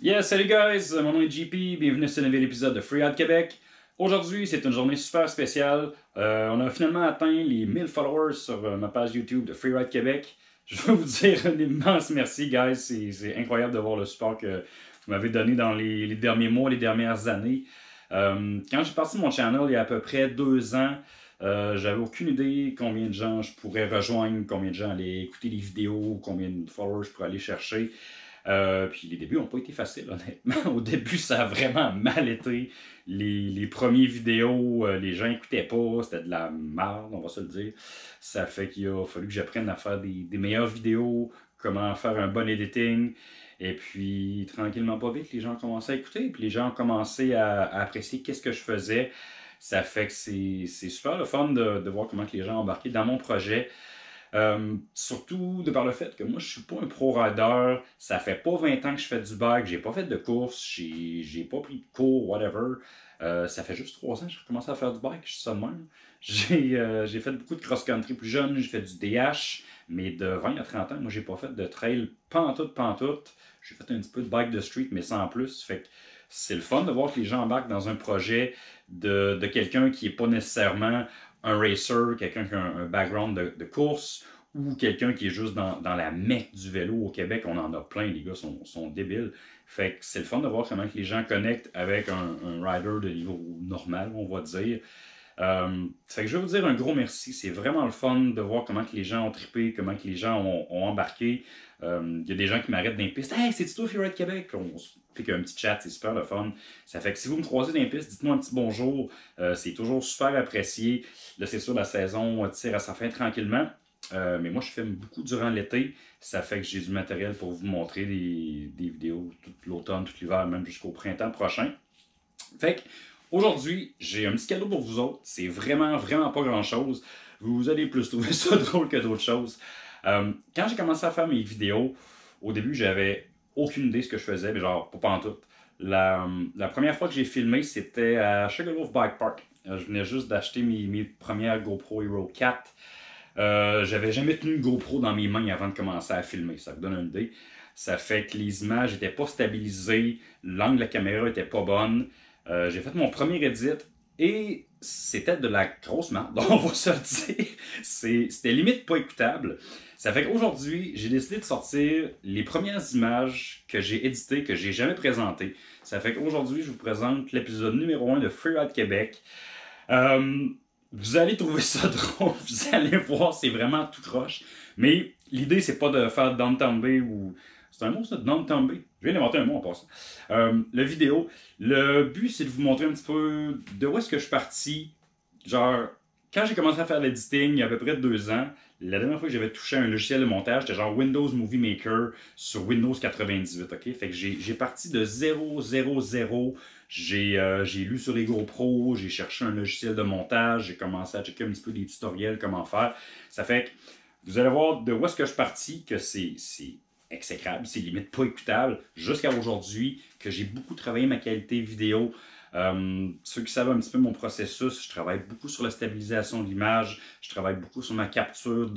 Yeah, salut guys, mon nom est JP, bienvenue à ce nouvel épisode de Free Québec. Aujourd'hui, c'est une journée super spéciale. Euh, on a finalement atteint les 1000 followers sur euh, ma page YouTube de Freeride Québec. Je veux vous dire un immense merci, guys. C'est incroyable de voir le support que vous m'avez donné dans les, derniers mois, les dernières années. Euh, quand j'ai parti mon channel il y a à peu près deux ans, j'avais aucune idée combien de gens je pourrais rejoindre, combien de gens allaient écouter les vidéos, combien de followers je pourrais aller chercher. Euh, puis les débuts n'ont pas été faciles, honnêtement. Au début, ça a vraiment mal été. Les, premières vidéos, euh, les gens n'écoutaient pas, c'était de la merde, on va se le dire. Ça fait qu'il a fallu que j'apprenne à faire des, meilleures vidéos, comment faire un bon editing. Et puis, tranquillement, pas vite, les gens ont commencé à écouter, puis les gens ont commencé à, apprécier qu'est-ce que je faisais. Ça fait que c'est super le fun de, de, voir comment les gens ont embarqué dans mon projet. Euh, surtout de par le fait que moi, je suis pas un pro-rider. Ça fait pas 20 ans que je fais du bike. J'ai pas fait de course. J'ai pas pris de cours, whatever. Euh, ça fait juste 3 ans que j'ai commencé à faire du bike. Je suis ça. Euh, j'ai fait beaucoup de cross-country plus jeune. J'ai fait du DH. Mais de 20 à 30 ans, moi, j'ai pas fait de trail pantoute, pantoute. J'ai fait un petit peu de bike de street, mais sans plus. Fait que c'est le fun de voir que les gens embarquent dans un projet de, de quelqu'un qui est pas nécessairement un racer, quelqu'un qui a un, background de, course ou quelqu'un qui est juste dans, la mecque du vélo au Québec. On en a plein, les gars sont, sont débiles. Fait que c'est le fun de voir comment les gens connectent avec un, rider de niveau normal, on va dire. Euh, fait que je vais vous dire un gros merci. C'est vraiment le fun de voir comment que les gens ont trippé, comment que les gens ont, embarqué. Il euh, y a des gens qui m'arrêtent dans les. Hey, c'est toi, de Québec? On pique un petit chat, c'est super le fun. Ça fait que si vous me croisez dans dites-moi un petit bonjour. Euh, c'est toujours super apprécié. Là, c'est sûr, la saison tire à sa fin tranquillement. mais moi, je filme beaucoup durant l'été. Ça fait que j'ai du matériel pour vous montrer des, des vidéos tout l'automne, tout l'hiver, même jusqu'au printemps prochain. Fait que Aujourd'hui, j'ai un petit cadeau pour vous autres. C'est vraiment, vraiment pas grand-chose. Vous allez plus trouver ça drôle que d'autres choses. Euh, quand j'ai commencé à faire mes vidéos, au début, j'avais aucune idée de ce que je faisais, mais genre, pas en tout. La, première fois que j'ai filmé, c'était à Sugarloaf Bike Park. Euh, je venais juste d'acheter mes, mes, premières GoPro Hero 4. Euh, j'avais jamais tenu une GoPro dans mes mains avant de commencer à filmer. Ça vous donne une idée. Ça fait que les images n'étaient pas stabilisées, l'angle de la caméra n'était pas bonne. Euh, j'ai fait mon premier edit et c'était de la grosse merde, on va se le dire. C'était limite pas écoutable. Ça fait qu'aujourd'hui, j'ai décidé de sortir les premières images que j'ai éditées, que j'ai jamais présentées. Ça fait qu'aujourd'hui, je vous présente l'épisode numéro 1 de Freeride Québec. Euh, vous allez trouver ça drôle, vous allez voir, c'est vraiment tout croche. Mais l'idée, c'est pas de faire Downtown Bay ou c'est un mot, ça, non tomber. Je viens d'inventer un mot en passant. Euh, la vidéo. Le but, c'est de vous montrer un petit peu de où est-ce que je suis parti. Genre, quand j'ai commencé à faire l'editing, il y a à peu près deux ans, la dernière fois que j'avais touché un logiciel de montage, c'était genre Windows Movie Maker sur Windows 98, ok? Fait que j'ai parti de 0, 0, 0. J'ai lu sur les GoPro, j'ai cherché un logiciel de montage, j'ai commencé à checker un petit peu des tutoriels, comment faire. Ça fait que vous allez voir de où est-ce que je suis parti, que c'est exécrable, c'est limite pas écoutable, jusqu'à aujourd'hui, que j'ai beaucoup travaillé ma qualité vidéo. Euh, ceux qui savent un petit peu mon processus, je travaille beaucoup sur la stabilisation de l'image, je travaille beaucoup sur ma capture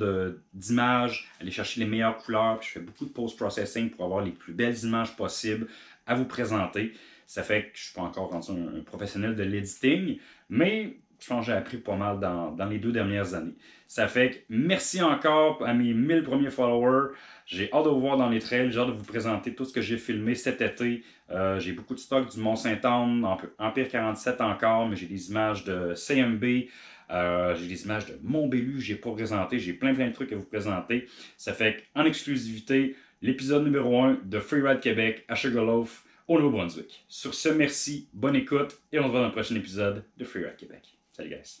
d'image, aller chercher les meilleures couleurs, je fais beaucoup de post-processing pour avoir les plus belles images possibles à vous présenter. Ça fait que je suis pas encore un professionnel de l'editing, mais que j'ai appris pas mal dans, les deux dernières années. Ça fait que merci encore à mes 1000 premiers followers. J'ai hâte de vous voir dans les trails. J'ai hâte de vous présenter tout ce que j'ai filmé cet été. Euh, j'ai beaucoup de stock du Mont-Saint-Anne, Empire 47 encore, mais j'ai des images de CMB. Euh, j'ai des images de Montbélu, j'ai pas présenté, j'ai plein plein de trucs à vous présenter. Ça fait qu'en exclusivité, l'épisode numéro 1 de Freeride Québec à Sugarloaf au Nouveau-Brunswick. Sur ce, merci, bonne écoute et on se voit dans le prochain épisode de Freeride Québec. Salut guys.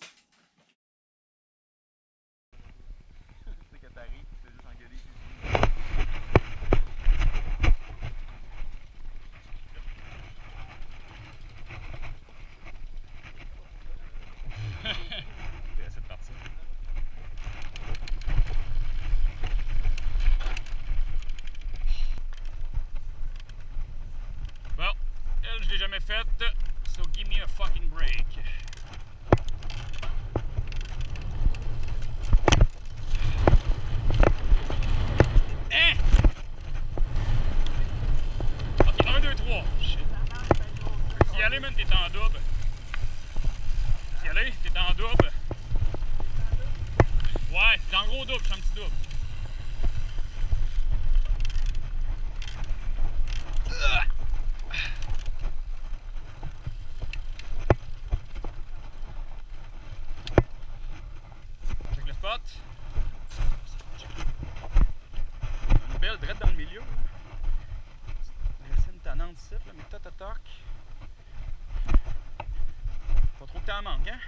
Well, elle, je l'ai jamais faite, so give me a fucking break. Hein? Ok, 1, 2, 3. aller, man, t'es en double. T'es en double? Ouais, t'es en gros double, suis un petit double. Check le spot. Une belle drette dans le milieu. Laisser une tannante ici, mais toc toc. Pas trop que t'en manques, hein?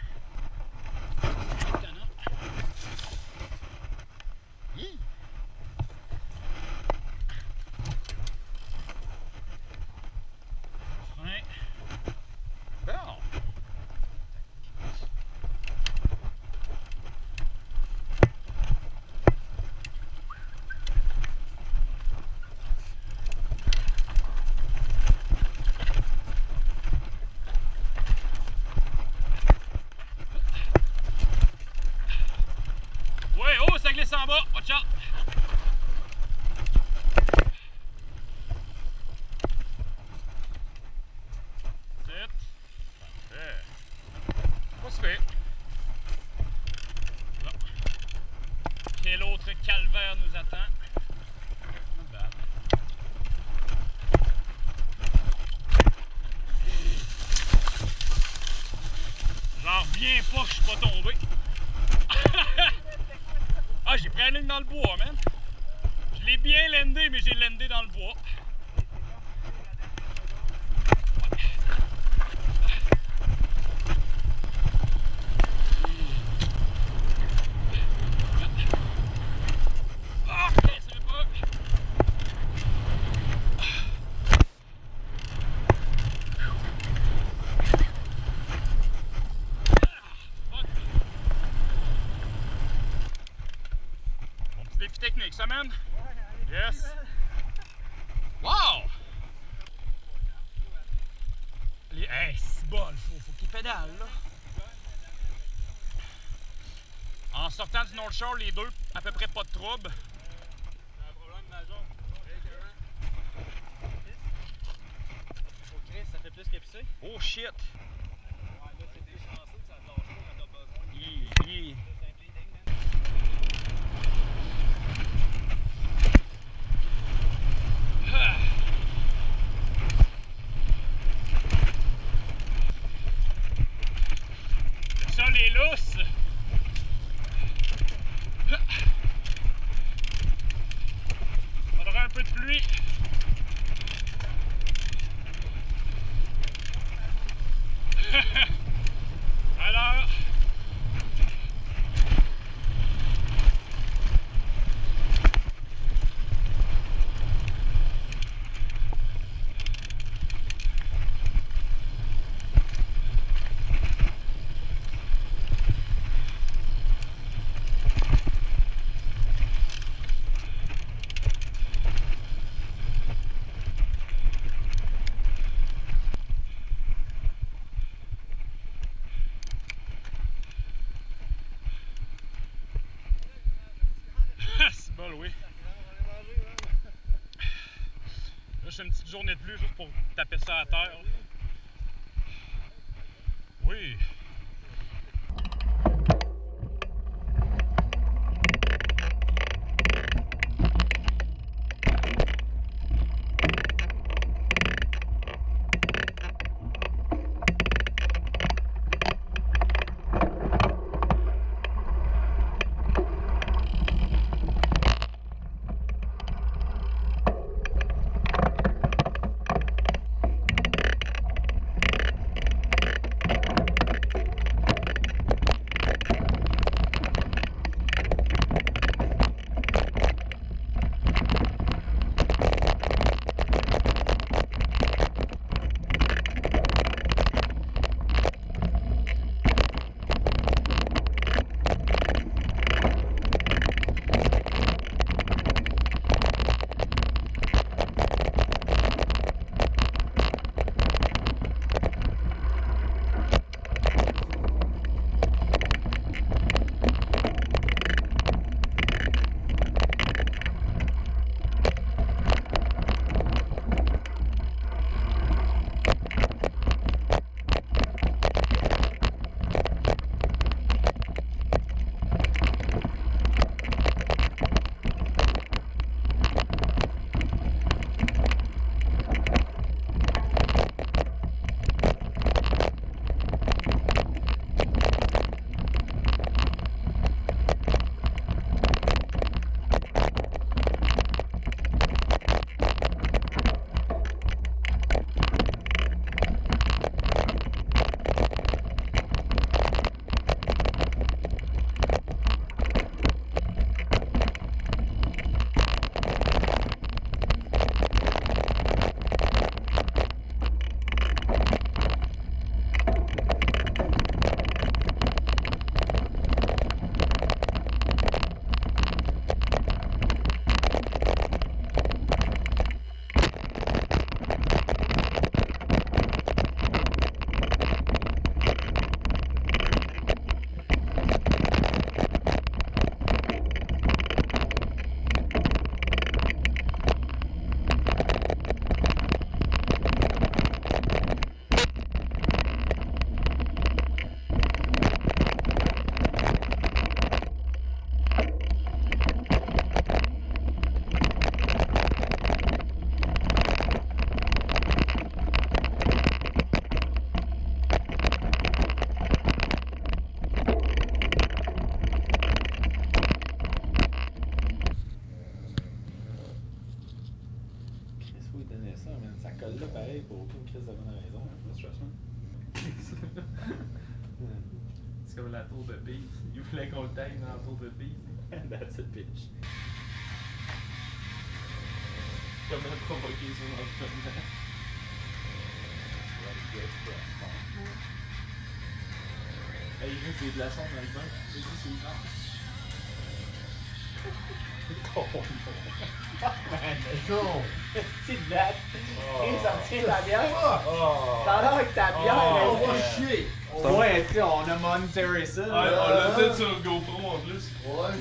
Je suis pas tombé. Ah, j'ai pris la ligne dans le bois, man. Je l'ai bien landé, mais j'ai landé dans le bois. Ah, ok, c'est pas. Fuck. Mon ça, man? Yes. Wow! Les... Hey, c'est bol, faut, faut qu'il pédale, là. En sortant du North Shore, les deux, à peu près pas de trouble. un problème majeur. Au Chris, ça fait plus qu'épicé. Oh shit! Ouais, là, c'est que ça te lâche pas quand t'as besoin. Hi, hi. C'est un bleeding, man. Ah. Le sol est lousse. Faudra un peu de pluie. Alors, c'est bon, oui. Une petite journée de plus juste pour taper ça à terre. Oui. Pareil pour aucune crise de bonne raison. Stress, man. C'est comme la tour de bise. Il voulait qu'on le taille dans la tour de bise. That's a bitch. Comment provoquer son entraînement. Hey, il reste des glaçons dans le bain. C'est juste c'est bizarre. Non! C'est de la. Chris, ça tient ta bière. Oh! T'as l'air avec ta bière. Oh, mais- va chier! Ouais, tu sais, on a monitoré ça. Ouais, là. on l'a fait sur le GoPro en plus. Ouais!